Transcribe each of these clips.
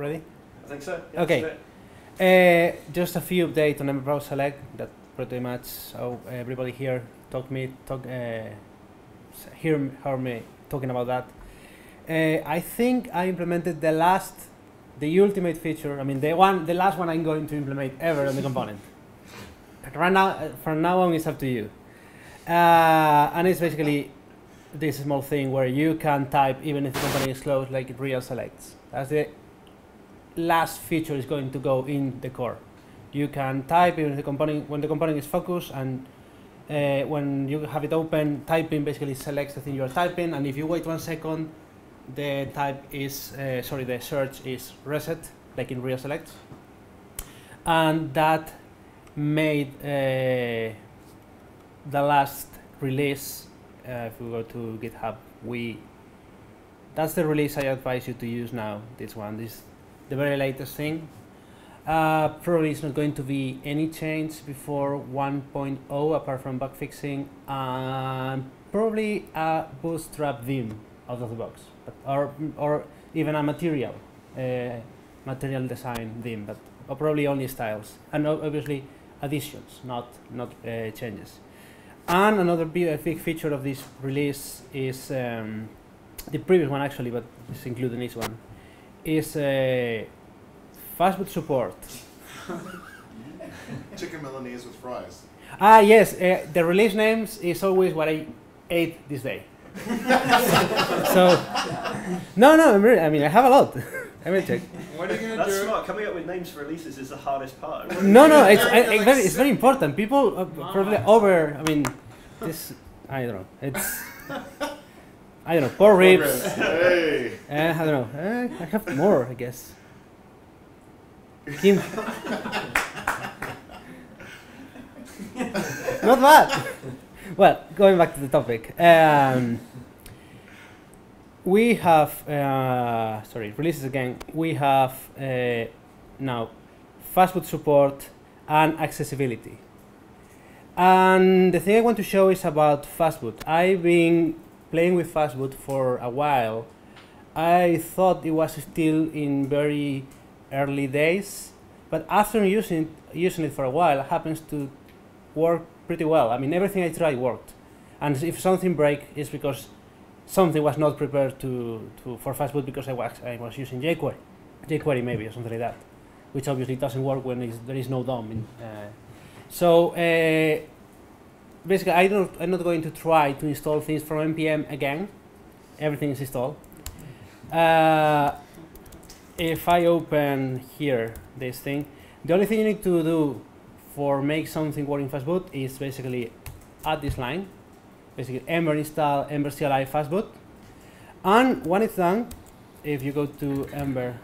ready? I think so. Yeah, Okay. it. Uh, just a few updates on Power Select that pretty much oh, everybody here talk me talk uh, hear m- hear me talking about that. Uh, I think I implemented the last, the ultimate feature. I mean the one, the last one I'm going to implement ever on the component. But right now, uh, from now on, it's up to you. Uh, and it's basically this small thing where you can type even if the company is closed, like real selects. That's the last feature is going to go in the core. You can type if the component when the component is focused and uh, when you have it open, typing basically selects the thing you're typing, and if you wait one second, the type is uh, sorry, the search is reset, like in real select, and that made uh, the last release. Uh, if we go to GitHub, we that's the release I advise you to use now. This one, this the very latest thing. Uh, probably it's not going to be any change before 1.0 apart from bug fixing and probably a bootstrap theme out of the box, but, or or even a material uh, material design theme, but or probably only styles and obviously additions, not not uh, changes. And another big, feature of this release is um, the previous one actually, but it's included in this one, is a fast food support. Chicken Milanese with fries. Ah yes, uh, the release names is always what I ate this day. so no, no, I'm really, I mean I have a lot. I will check. What are you gonna That's do? smart. Coming up with names for releases is the hardest part. No, no, it's, I, it's like very, it's very important. People uh, probably over. I mean, this I don't know. It's I don't know. Pork ribs. Hey. Uh, I don't know. Uh, I have more, I guess. Kim. Not bad. Well, going back to the topic. Um, we have, uh, sorry, releases again. We have uh, now fastboot support and accessibility. And the thing I want to show is about fastboot. I've been playing with fastboot for a while. I thought it was still in very early days, but after using using it for a while, it happens to work pretty well. I mean, everything I tried worked, and if something break, it's because something was not prepared to, to for fastboot because I was I was using jQuery, jQuery maybe or something like that, which obviously doesn't work when there is no DOM. In, uh, so uh, basically, I don't, I'm not going to try to install things from npm again. Everything is installed. Uh, if I open here this thing, the only thing you need to do for make something work in fastboot is basically add this line, basically ember install ember CLI fastboot, and when it's done, if you go to ember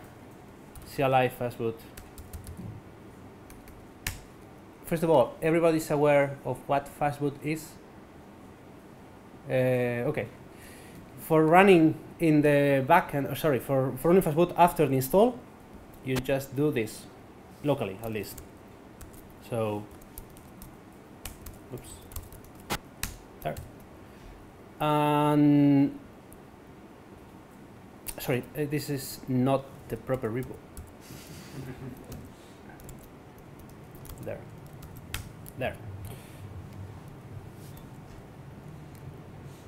CLI fastboot, first of all, everybody's aware of what fastboot is. Uh, okay, for running in the backend, or sorry, for, for running fastboot after the install, you just do this locally at least. So, oops, there. And sorry, uh, this is not the proper repo. there, there.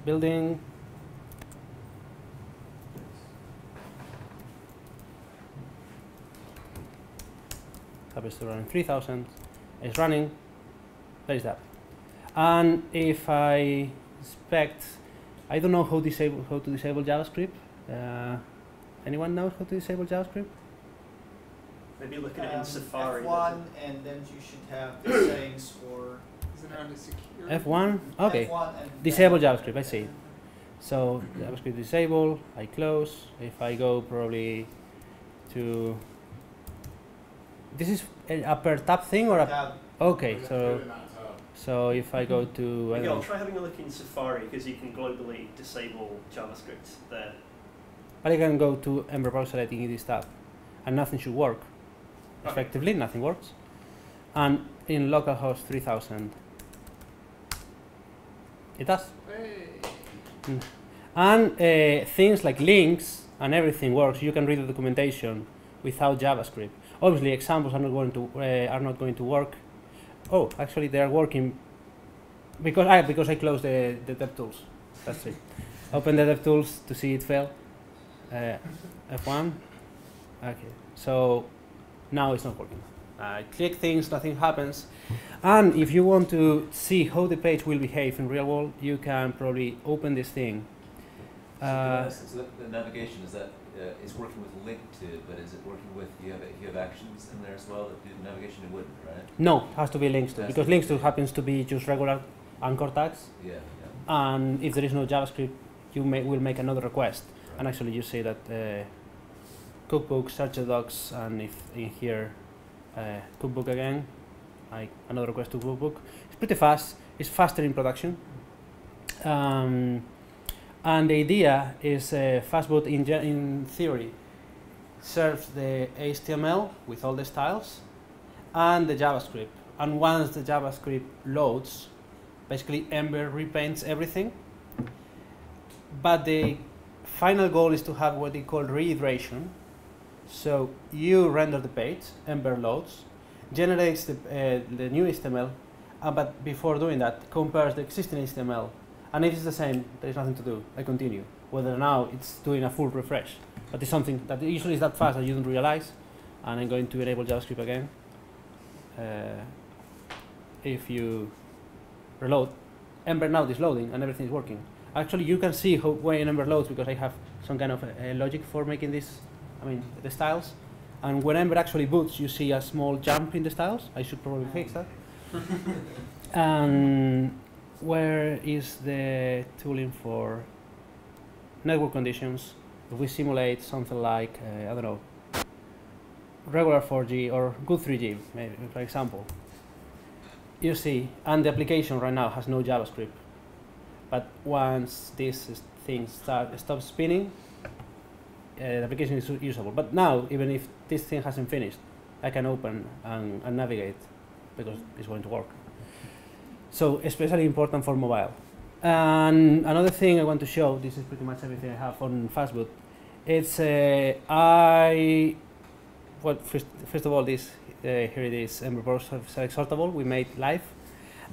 Building. happens to run 3000 it's running. There is that. And if I inspect I don't know how disable how to disable JavaScript. Uh, anyone knows how to disable JavaScript Maybe look at it in Um, Safari. F1, and then you should have the settings for Isn't it under security? F1 okay F1 and disable JavaScript I see so JavaScript disable I close if I go probably to this is a, a per tab thing or a Tab. okay so so if I go to I yeah, I'll try having a look in Safari because you can globally disable JavaScript there. But I can go to Ember Browser selecting this tab, and nothing should work. Effectively, nothing works. And in localhost 3000, it does. Hey. And uh, things like links and everything works. You can read the documentation without JavaScript. Obviously, examples are not going to uh, are not going to work. Oh, actually, they are working because I because I closed the the DevTools. That's it. Open the DevTools to see it fail. Uh, F1. Okay, so now it's not working. I click things, nothing happens. And if you want to see how the page will behave in real world, you can probably open this thing. So Uh, the- so the- the navigation, is that, uh, is working with link to, but is it working with, you have, you have actions in there as well that do the navigation? It wouldn't, right? no, it has to be links to because to links to happens to be just regular anchor tags. Yeah, yeah. And if there is no JavaScript, you may, will make another request. And actually, you see that uh, cookbook, search the docs, and if in here, uh, cookbook again, like another request to cookbook. It's pretty fast. It's faster in production. Um, and the idea is uh, Fastboot in, in theory serves the HTML with all the styles and the JavaScript. And once the JavaScript loads, basically Ember repaints everything. But the final goal is to have what they call rehydration. So you render the page, Ember loads, generates the, uh, the new HTML, uh, but before doing that, compares the existing HTML. And if it's the same, there is nothing to do. I continue. Whether now it's doing a full refresh, but it's something that usually is that fast that you don't realize. And I'm going to enable JavaScript again. Uh, if you reload, Ember now is loading and everything is working. Actually, you can see how when Ember loads because I have some kind of uh, logic for making this. I mean the styles. And when Ember actually boots, you see a small jump in the styles. I should probably fix that. and where is the tooling for network conditions? If we simulate something like uh, I don't know, regular 4G or good 3G, maybe for example. You see, and the application right now has no JavaScript. But once this thing start stops spinning, uh, the application is usable. But now, even if this thing hasn't finished, I can open and, and navigate because it's going to work. So especially important for mobile. And another thing I want to show, this is pretty much everything I have on Fastboot. It's uh, I, well, first, first of all, this uh, here it is, Ember Power Select Sortable. We made live,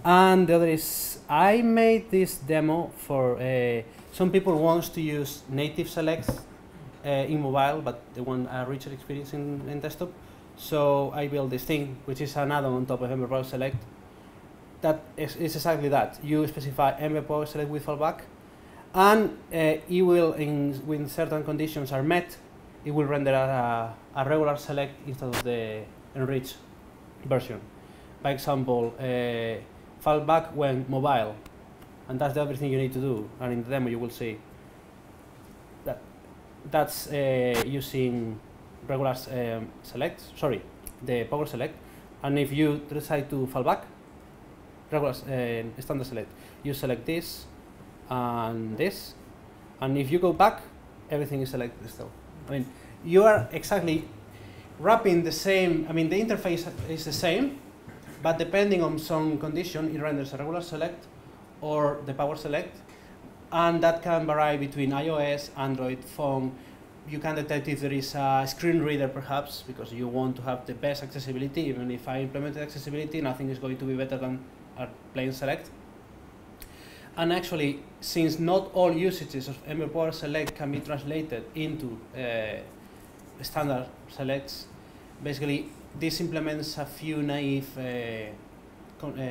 and the other is I made this demo for uh, some people wants to use native selects in mobile, but they want a richer experience in, in desktop. So I built this thing, which is an add-on on top of Power Select. That is, is exactly that. You specify Power Select with fallback, and uh, it will, in, when certain conditions are met, it will render a, a regular select instead of the enriched version. By example, uh, fallback when mobile, and that's everything you need to do. And in the demo, you will see that's uh, using regular um, select. Sorry, the power select. And if you decide to fall back, regular uh, standard select, you select this and this, and if you go back, everything is selected still. I mean, you are exactly wrapping the same. I mean, the interface is the same, but depending on some condition, it renders a regular select or the power select, and that can vary between iOS, Android, phone. You can detect if there is a screen reader, perhaps, because you want to have the best accessibility. Even if I implemented accessibility, nothing is going to be better than a plain select. And actually, since not all usages of Ember Power Select can be translated into uh, standard selects, basically this implements a few naive uh, uh,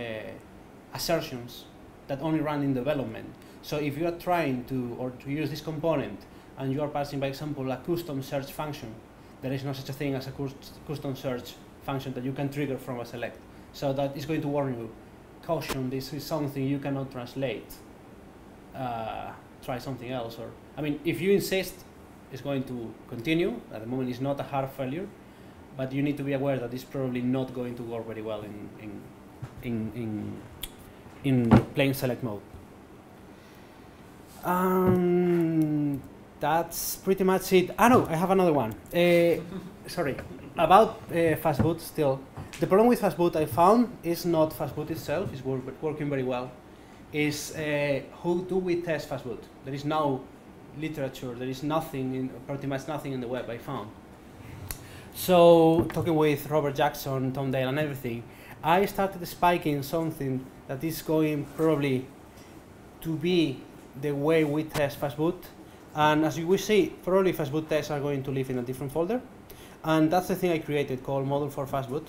assertions that only run in development. So if you are trying to or to use this component and you are passing, by example, a custom search function, there is no such a thing as a custom search function that you can trigger from a select. So that is going to warn you, caution, this is something you cannot translate. Uh, try something else. Or I mean, if you insist, it's going to continue. At the moment, it's not a hard failure, but you need to be aware that it's probably not going to work very well in in in in, in plain select mode. Um, that's pretty much it. Ah no, I have another one. Uh, sorry, about uh, fastboot still. The problem with fastboot I found is not fastboot itself, it's wor- working very well. Is uh, how do we test fastboot? There is no literature, there is nothing, in, pretty much nothing in the web I found. So talking with Robert Jackson, Tom Dale, and everything, I started spiking something that is going probably to be the way we test fastboot. And as you will see, probably fastboot tests are going to live in a different folder. And that's the thing I created called model for fastboot.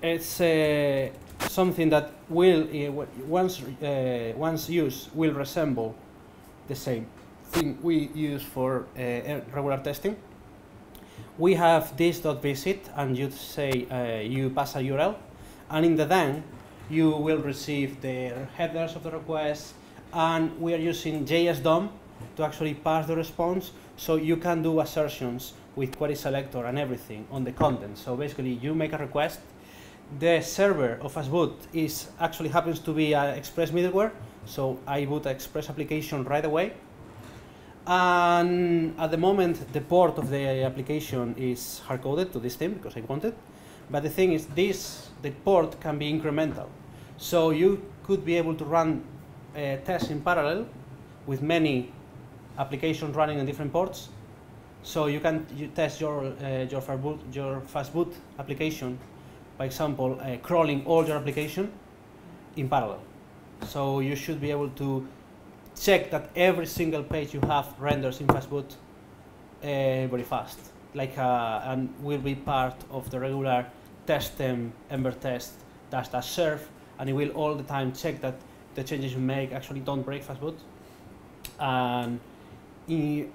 It's uh, something that will, uh, once, uh, once used, will resemble the same thing we use for uh, regular testing. We have this dot visit, and you say uh, you pass a URL, and in the then you will receive the headers of the request, and we are using JS DOM to actually pass the response, so you can do assertions with query selector and everything on the content. So basically, you make a request. The server of Fastboot is actually happens to be an Express middleware, so I boot Express application right away. And at the moment, the port of the application is hard coded to this theme because I want it. But the thing is, this the port can be incremental, so you could be able to run uh, tests in parallel with many applications running on different ports. So you can you test your uh, your fastboot your fastboot application, by example, uh, crawling all your application in parallel. So you should be able to check that every single page you have renders in fastboot uh, very fast, like uh, and will be part of the regular testem ember test dash dash serve, and it will all the time check that the changes you make actually don't break fastboot. And i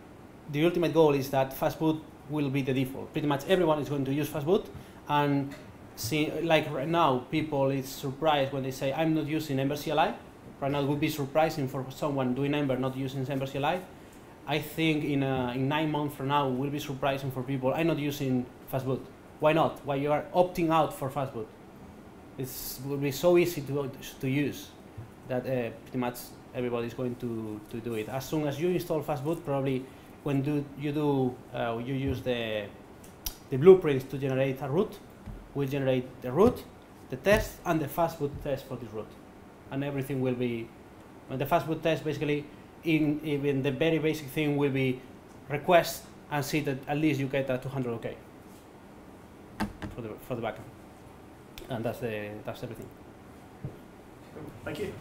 the ultimate goal is that fastboot will be the default. Pretty much everyone is going to use fastboot, and see, like right now, people is surprised when they say I'm not using Ember CLI. Right now, it would be surprising for someone doing Ember not using Ember CLI. I think in, uh, in nine months from now, will be surprising for people. I'm not using fastboot. Why not? Why you are opting out for fastboot? It will be so easy to, to use that uh, pretty much everybody is going to, to do it. As soon as you install fastboot, probably when do, you do uh, you use the the blueprints to generate a route, will generate the route, the test, and the fastboot test for this route, and everything will be. And the fastboot test basically, in even the very basic thing will be request and see that at least you get a 200 OK for the for the backend, and that's the that's everything. Thank you.